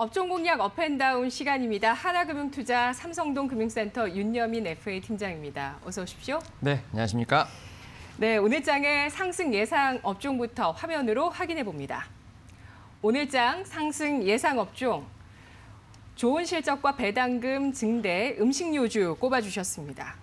업종 공략 up and down 시간입니다. 하나금융투자 삼성동 금융센터 윤여민 FA 팀장입니다. 어서 오십시오. 네, 안녕하십니까? 네, 오늘 장의 상승 예상 업종부터 화면으로 확인해 봅니다. 오늘 장 상승 예상 업종 좋은 실적과 배당금 증대 음식료주 꼽아주셨습니다.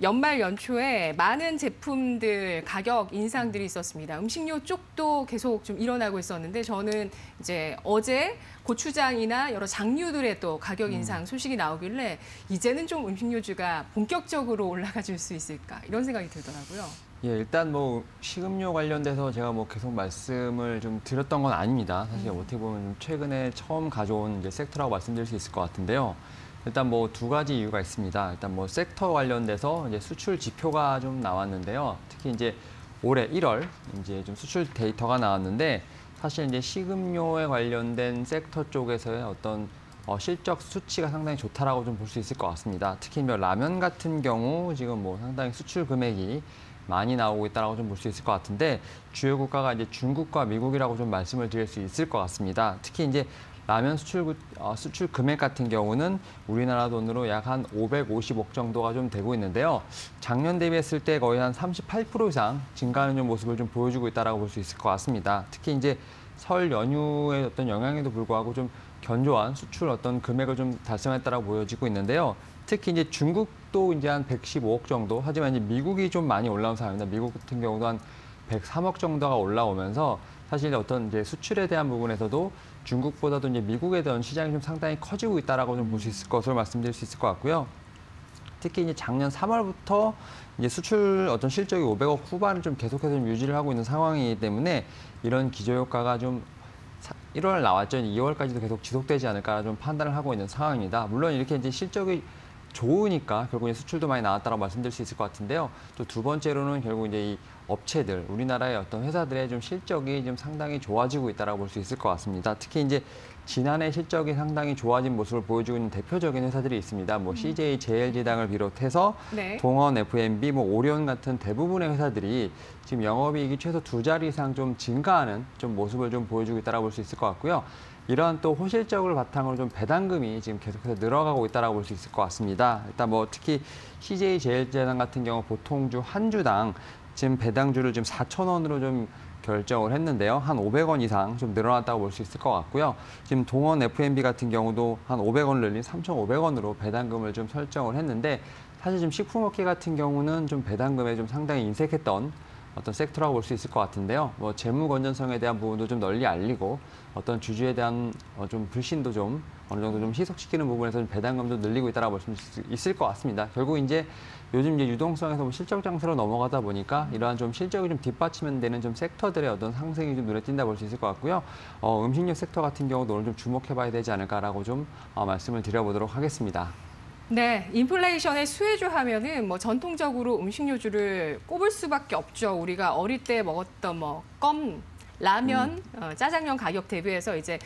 연말 연초에 많은 제품들 가격 인상들이 있었습니다. 음식료 쪽도 계속 좀 일어나고 있었는데 저는 이제 어제 고추장이나 여러 장류들의 또 가격 인상 소식이 나오길래 이제는 좀 음식료주가 본격적으로 올라가 줄 수 있을까 이런 생각이 들더라고요. 예, 일단 뭐 식음료 관련돼서 제가 뭐 계속 말씀을 좀 드렸던 건 아닙니다. 사실 어떻게 보면 최근에 처음 가져온 이제 섹터라고 말씀드릴 수 있을 것 같은데요. 일단 뭐 두 가지 이유가 있습니다. 일단 뭐 섹터 관련돼서 이제 수출 지표가 좀 나왔는데요. 특히 이제 올해 1월 이제 좀 수출 데이터가 나왔는데 사실 이제 식음료에 관련된 섹터 쪽에서의 어떤 어, 실적 수치가 상당히 좋다라고 좀 볼 수 있을 것 같습니다. 특히 뭐 라면 같은 경우 지금 뭐 상당히 수출 금액이 많이 나오고 있다라고 좀 볼 수 있을 것 같은데 주요 국가가 이제 중국과 미국이라고 좀 말씀을 드릴 수 있을 것 같습니다. 특히 이제 라면 수출 어, 수출 금액 같은 경우는 우리나라 돈으로 약 한 550억 정도가 좀 되고 있는데요. 작년 대비했을 때 거의 한 38% 이상 증가하는 좀 모습을 좀 보여주고 있다라고 볼 수 있을 것 같습니다. 특히 이제 설 연휴의 어떤 영향에도 불구하고 좀 견조한 수출 어떤 금액을 좀 달성했다라고 보여지고 있는데요. 특히 이제 중국도 이제 한 115억 정도, 하지만 이제 미국이 좀 많이 올라온 상황입니다. 미국 같은 경우도 한 103억 정도가 올라오면서 사실 어떤 이제 수출에 대한 부분에서도 중국보다도 이제 미국에 대한 시장이 좀 상당히 커지고 있다라고 좀 볼 수 있을 것으로 말씀드릴 수 있을 것 같고요. 특히 이제 작년 3월부터 이제 수출 어떤 실적이 500억 후반을 좀 계속해서 좀 유지를 하고 있는 상황이기 때문에 이런 기저효과가 좀 1월 나왔죠. 2월까지도 계속 지속되지 않을까 좀 판단을 하고 있는 상황입니다. 물론 이렇게 이제 실적이 좋으니까 결국 수출도 많이 나왔다고 말씀드릴 수 있을 것 같은데요. 또 두 번째로는 결국 이제 이 업체들, 우리나라의 어떤 회사들의 좀 실적이 좀 상당히 좋아지고 있다고 볼 수 있을 것 같습니다. 특히 이제 지난해 실적이 상당히 좋아진 모습을 보여주고 있는 대표적인 회사들이 있습니다. 뭐 CJ, JL지당을 비롯해서 네. 동원, F&B, 뭐 오리온 같은 대부분의 회사들이 지금 영업이익이 최소 두 자리 이상 좀 증가하는 좀 모습을 좀 보여주고 있다고 볼 수 있을 것 같고요. 이러한 또 호실적을 바탕으로 좀 배당금이 지금 계속해서 늘어가고 있다고 볼 수 있을 것 같습니다. 일단 뭐 특히 CJ 제일제당 같은 경우 보통 주 한 주당 지금 배당주를 지금 4천 원으로 좀 결정을 했는데요. 한 500원 이상 좀 늘어났다고 볼 수 있을 것 같고요. 지금 동원 F&B 같은 경우도 한 500원 늘린 3,500원으로 배당금을 좀 설정을 했는데 사실 지금 식품업계 같은 경우는 좀 배당금에 좀 상당히 인색했던 어떤 섹터라고 볼 수 있을 것 같은데요. 뭐 재무 건전성에 대한 부분도 좀 널리 알리고 어떤 주주에 대한 어, 좀 불신도 좀 어느 정도 좀 희석시키는 부분에서 좀 배당금도 늘리고 있다라고 볼수 있을 것 같습니다. 결국 이제 요즘 이제 유동성에서 뭐 실적 장세로 넘어가다 보니까 이러한 좀 실적이 좀 뒷받침되는 좀 섹터들의 어떤 상승이 좀 눈에 띈다 볼 수 있을 것 같고요. 어, 음식료 섹터 같은 경우도 오늘 좀 주목해봐야 되지 않을까라고 좀 어, 말씀을 드려보도록 하겠습니다. 네, 인플레이션의 수혜주 하면은 뭐 전통적으로 음식료주를 꼽을 수밖에 없죠. 우리가 어릴 때 먹었던 뭐 껌, 라면, 음. 어, 짜장면 가격 대비해서 이제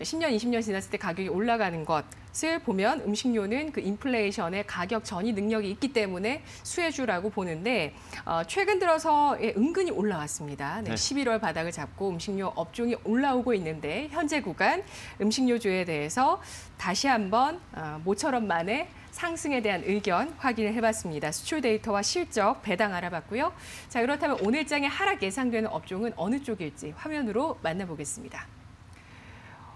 10년, 20년 지났을 때 가격이 올라가는 것을 보면 음식료는 그 인플레이션의 가격 전이 능력이 있기 때문에 수혜주라고 보는데 어, 최근 들어서 예, 은근히 올라왔습니다. 네, 네. 11월 바닥을 잡고 음식료 업종이 올라오고 있는데 현재 구간 음식료주에 대해서 다시 한번 어, 모처럼 만에 상승에 대한 의견 확인을 해봤습니다. 수출 데이터와 실적, 배당 알아봤고요. 자 그렇다면 오늘 장의 하락 예상되는 업종은 어느 쪽일지 화면으로 만나보겠습니다.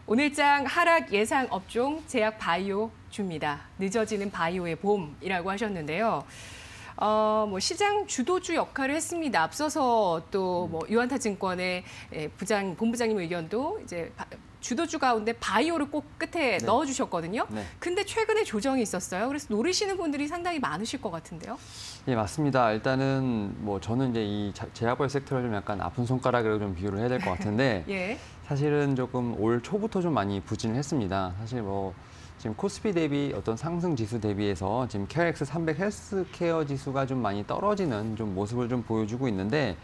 오늘장 하락 예상 업종 제약 바이오 줍니다. 늦어지는 바이오의 봄이라고 하셨는데요. 어, 뭐 시장 주도주 역할을 했습니다. 앞서서 또뭐 유한타증권의 예, 부장 본부장님 의견도 이제 주도주 가운데 바이오를 꼭 끝에 네. 넣어주셨거든요. 네. 근데 최근에 조정이 있었어요. 그래서 노리시는 분들이 상당히 많으실 것 같은데요. 예, 맞습니다. 일단은 뭐 저는 이제 이 제약바이오 섹터를 좀 약간 아픈 손가락으로 좀 비교를 해야 될 것 같은데 예. 사실은 조금 올 초부터 좀 많이 부진을 했습니다. 사실 뭐 지금 코스피 대비 어떤 상승 지수 대비해서 지금 KRX 300 헬스케어 지수가 좀 많이 떨어지는 좀 모습을 좀 보여주고 있는데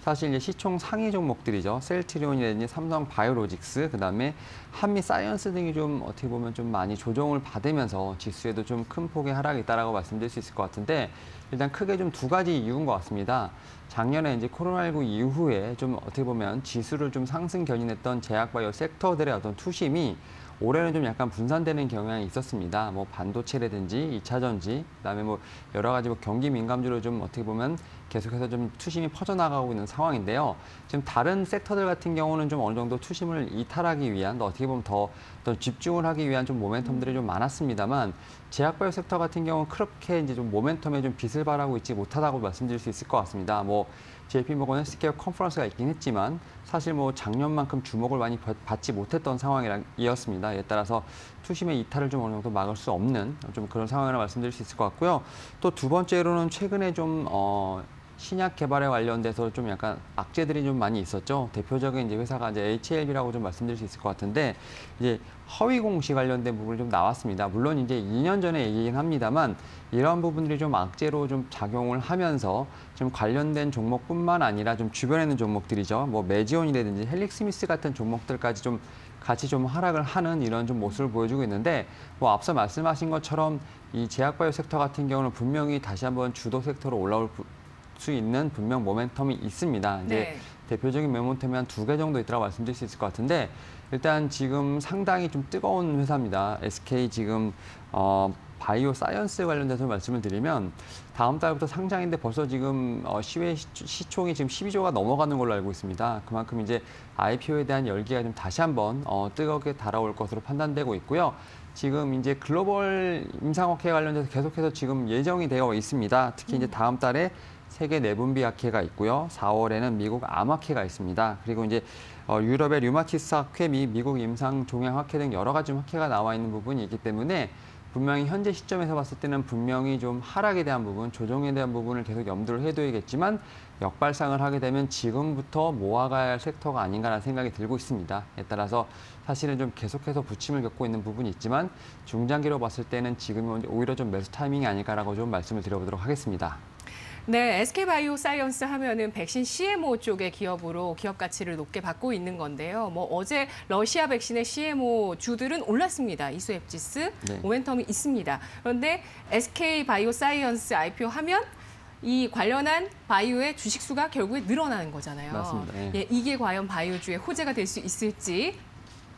사실 이제 시총 상위 종목들이죠. 셀트리온이라든지 삼성 바이오로직스, 그다음에 한미 사이언스 등이 좀 어떻게 보면 좀 많이 조정을 받으면서 지수에도 좀 큰 폭의 하락이 있다라고 말씀드릴 수 있을 것 같은데 일단 크게 좀 두 가지 이유인 것 같습니다. 작년에 이제 코로나19 이후에 좀 어떻게 보면 지수를 좀 상승 견인했던 제약 바이오 섹터들의 어떤 투심이 올해는 좀 약간 분산되는 경향이 있었습니다. 뭐 반도체라든지 2차 전지, 그다음에 뭐 여러 가지 뭐 경기 민감주로 좀 어떻게 보면 계속해서 좀 투심이 퍼져나가고 있는 상황인데요. 지금 다른 섹터들 같은 경우는 좀 어느 정도 투심을 이탈하기 위한 또 어떻게 보면 더, 더 집중을 하기 위한 좀 모멘텀들이 좀 많았습니다만 제약바이오 섹터 같은 경우는 그렇게 이제 좀 모멘텀에 좀 빛을 발하고 있지 못하다고 말씀드릴 수 있을 것 같습니다. 뭐 JP모건 헬스케어 컨퍼런스가 있긴 했지만 사실 뭐 작년만큼 주목을 많이 받지 못했던 상황이었습니다. 이에 따라서 투심의 이탈을 좀 어느 정도 막을 수 없는 좀 그런 상황이라 말씀드릴 수 있을 것 같고요. 또 두 번째로는 최근에 좀 어, 신약 개발에 관련돼서 좀 약간 악재들이 좀 많이 있었죠. 대표적인 이제 회사가 이제 HLB라고 좀 말씀드릴 수 있을 것 같은데 이제 허위 공시 관련된 부분이 좀 나왔습니다. 물론 이제 2년 전에 얘기긴 합니다만 이러한 부분들이 좀 악재로 좀 작용을 하면서 좀 관련된 종목뿐만 아니라 좀 주변에 있는 종목들이죠. 뭐 메지온이라든지 헬릭스미스 같은 종목들까지 좀 같이 좀 하락을 하는 이런 좀 모습을 보여주고 있는데 뭐 앞서 말씀하신 것처럼 이 제약바이오 섹터 같은 경우는 분명히 다시 한번 주도 섹터로 올라올 수 있는 분명 모멘텀이 있습니다. 이제 네. 대표적인 모멘텀이 한 두 개 정도 있다고 말씀드릴 수 있을 것 같은데 일단 지금 상당히 좀 뜨거운 회사입니다. SK 지금 어, 바이오 사이언스 관련돼서 말씀을 드리면 다음 달부터 상장인데 벌써 지금 어, 시외 시총이 지금 12조가 넘어가는 걸로 알고 있습니다. 그만큼 이제 IPO에 대한 열기가 좀 다시 한번 어, 뜨겁게 달아올 것으로 판단되고 있고요. 지금 이제 글로벌 임상학회 관련돼서 계속해서 지금 예정이 되어 있습니다. 특히 이제 다음 달에 세계 내분비 학회가 있고요. 4월에는 미국 암학회가 있습니다. 그리고 이제 어, 유럽의 류마티스 학회 및 미국 임상 종양 학회 등 여러 가지 학회가 나와 있는 부분이 있기 때문에 분명히 현재 시점에서 봤을 때는 분명히 좀 하락에 대한 부분, 조정에 대한 부분을 계속 염두를 해둬야겠지만 역발상을 하게 되면 지금부터 모아가야 할 섹터가 아닌가라는 생각이 들고 있습니다. 에 따라서 사실은 좀 계속해서 부침을 겪고 있는 부분이 있지만 중장기로 봤을 때는 지금이 오히려 좀 매수 타이밍이 아닐까라고 좀 말씀을 드려보도록 하겠습니다. 네, SK바이오 사이언스 하면은 백신 CMO 쪽의 기업으로 기업 가치를 높게 받고 있는 건데요. 뭐 어제 러시아 백신의 CMO 주들은 올랐습니다. 이수앱지스 네. 모멘텀이 있습니다. 그런데 SK바이오 사이언스 IPO 하면 이 관련한 바이오의 주식 수가 결국에 늘어나는 거잖아요. 맞습니다. 예. 예, 이게 과연 바이오주의 호재가 될 수 있을지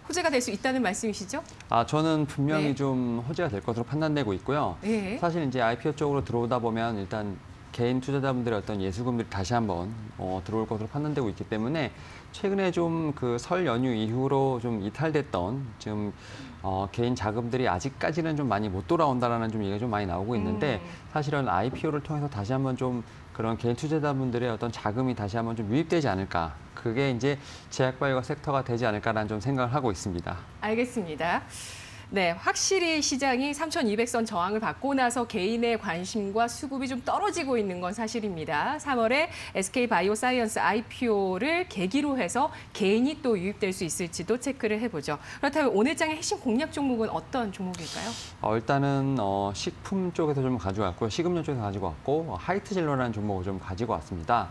호재가 될 수 있다는 말씀이시죠? 아, 저는 분명히 네. 좀 호재가 될 것으로 판단되고 있고요. 예. 사실 이제 IPO 쪽으로 들어오다 보면 일단 개인 투자자분들의 어떤 예수금들이 다시 한번 어, 들어올 것으로 판단되고 있기 때문에 최근에 좀 그 설 연휴 이후로 좀 이탈됐던 지금 어, 개인 자금들이 아직까지는 좀 많이 못 돌아온다라는 좀 얘기가 좀 많이 나오고 있는데 음. 사실은 IPO를 통해서 다시 한번 좀 그런 개인 투자자분들의 어떤 자금이 다시 한번 좀 유입되지 않을까. 그게 이제 제약바이오 섹터가 되지 않을까라는 좀 생각을 하고 있습니다. 알겠습니다. 네, 확실히 시장이 3,200선 저항을 받고 나서 개인의 관심과 수급이 좀 떨어지고 있는 건 사실입니다. 3월에 SK 바이오사이언스 IPO를 계기로 해서 개인이 또 유입될 수 있을지도 체크를 해보죠. 그렇다면 오늘 장의 핵심 공략 종목은 어떤 종목일까요? 어, 일단은 어, 식품 쪽에서 좀 가지고 왔고요. 식음료 쪽에서 가지고 왔고 어, 하이트진로라는 종목을 좀 가지고 왔습니다.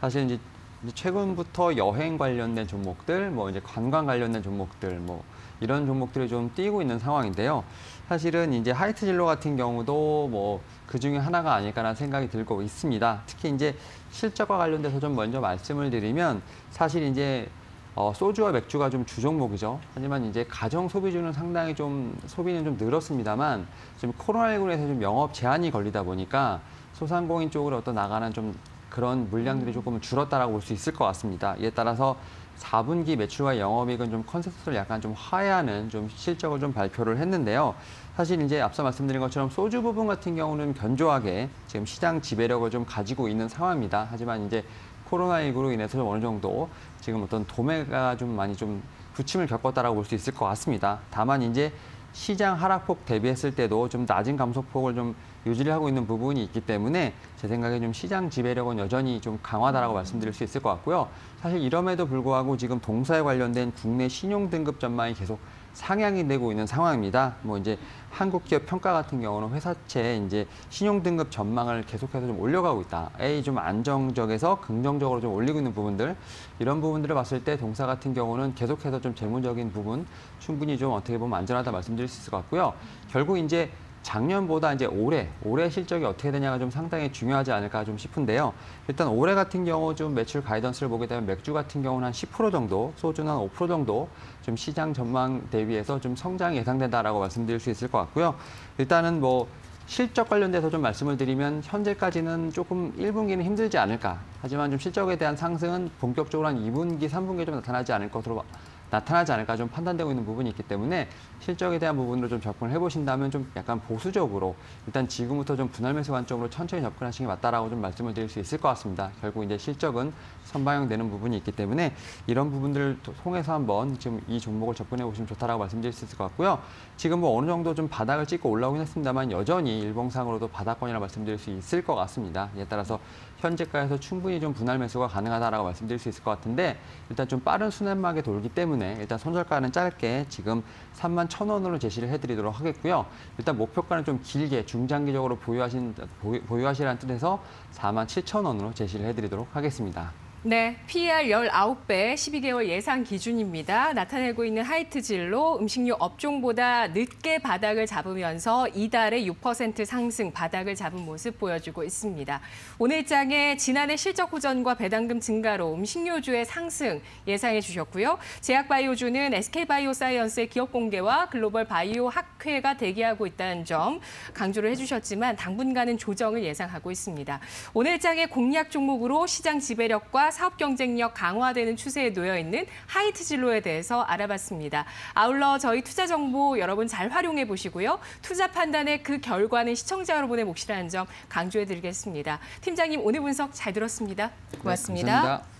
사실 이제 이제 최근부터 여행 관련된 종목들, 뭐 이제 관광 관련된 종목들, 뭐 이런 종목들이 좀 뛰고 있는 상황인데요. 사실은 이제 하이트 진로 같은 경우도 뭐 그 중에 하나가 아닐까라는 생각이 들고 있습니다. 특히 이제 실적과 관련돼서 좀 먼저 말씀을 드리면 사실 이제 어, 소주와 맥주가 좀 주종목이죠. 하지만 이제 가정 소비주는 상당히 좀 소비는 좀 늘었습니다만 지금 코로나19에서 좀 영업 제한이 걸리다 보니까 소상공인 쪽으로 어떤 나가는 좀 그런 물량들이 조금 줄었다라고 볼 수 있을 것 같습니다. 이에 따라서 4분기 매출과 영업이익은 좀 컨센서스를 약간 좀 하회하는 좀 실적을 좀 발표를 했는데요. 사실 이제 앞서 말씀드린 것처럼 소주 부분 같은 경우는 견조하게 지금 시장 지배력을 좀 가지고 있는 상황입니다. 하지만 이제 코로나19로 인해서 좀 어느 정도 지금 어떤 도매가 좀 많이 좀 부침을 겪었다라고 볼 수 있을 것 같습니다. 다만 이제 시장 하락폭 대비했을 때도 좀 낮은 감소폭을 좀 유지를 하고 있는 부분이 있기 때문에 제 생각에 좀 시장 지배력은 여전히 좀 강하다라고 말씀드릴 수 있을 것 같고요. 사실 이럼에도 불구하고 지금 동사에 관련된 국내 신용 등급 전망이 계속 상향이 되고 있는 상황입니다. 뭐 이제 한국 기업 평가 같은 경우는 회사채 이제 신용 등급 전망을 계속해서 좀 올려가고 있다. A 좀 안정적에서 긍정적으로 좀 올리고 있는 부분들 이런 부분들을 봤을 때 동사 같은 경우는 계속해서 좀 재무적인 부분 충분히 좀 어떻게 보면 안전하다 말씀드릴 수 있을 것 같고요. 결국 이제 작년보다 이제 올해 올해 실적이 어떻게 되냐가 좀 상당히 중요하지 않을까 좀 싶은데요. 일단 올해 같은 경우 좀 매출 가이던스를 보게 되면 맥주 같은 경우는 한 10% 정도, 소주는 한 5% 정도 좀 시장 전망 대비해서 좀 성장이 예상된다라고 말씀드릴 수 있을 것 같고요. 일단은 뭐 실적 관련돼서 좀 말씀을 드리면 현재까지는 조금 1분기는 힘들지 않을까. 하지만 좀 실적에 대한 상승은 본격적으로 한 2분기, 3분기에 좀 나타나지 않을 것으로 나타나지 않을까 좀 판단되고 있는 부분이 있기 때문에 실적에 대한 부분으로 좀 접근을 해보신다면 좀 약간 보수적으로 일단 지금부터 좀 분할 매수 관점으로 천천히 접근하시는 게 맞다라고 좀 말씀을 드릴 수 있을 것 같습니다. 결국 이제 실적은 선방향되는 부분이 있기 때문에 이런 부분들을 통해서 한번 지금 이 종목을 접근해 보시면 좋다라고 말씀드릴 수 있을 것 같고요. 지금 뭐 어느 정도 좀 바닥을 찍고 올라오긴 했습니다만 여전히 일봉상으로도 바닥권이라 말씀드릴 수 있을 것 같습니다. 이에 따라서 현재가에서 충분히 좀 분할 매수가 가능하다라고 말씀드릴 수 있을 것 같은데 일단 좀 빠른 수납막에 돌기 때문에 일단 손절가는 짧게 지금 3만 1천 원으로 제시를 해드리도록 하겠고요. 일단 목표가는 좀 길게 중장기적으로 보유하신 보유, 보유하시라는 뜻에서 4만 7천 원으로 제시를 해드리도록 하겠습니다. 네, PER 19배 12개월 예상 기준입니다. 나타내고 있는 하이트 진로 음식료 업종보다 늦게 바닥을 잡으면서 이달에 6% 상승 바닥을 잡은 모습 보여주고 있습니다. 오늘 장에 지난해 실적 호전과 배당금 증가로 음식료주의 상승 예상해 주셨고요. 제약바이오주는 SK바이오사이언스의 기업 공개와 글로벌 바이오 학회가 대기하고 있다는 점 강조를 해주셨지만 당분간은 조정을 예상하고 있습니다. 오늘 장의 공략 종목으로 시장 지배력과 사업 경쟁력 강화되는 추세에 놓여 있는 하이트 진로에 대해서 알아봤습니다. 아울러 저희 투자 정보 여러분 잘 활용해 보시고요. 투자 판단의 그 결과는 시청자 여러분의 몫이라는 점 강조해 드리겠습니다. 팀장님 오늘 분석 잘 들었습니다. 고맙습니다. 네.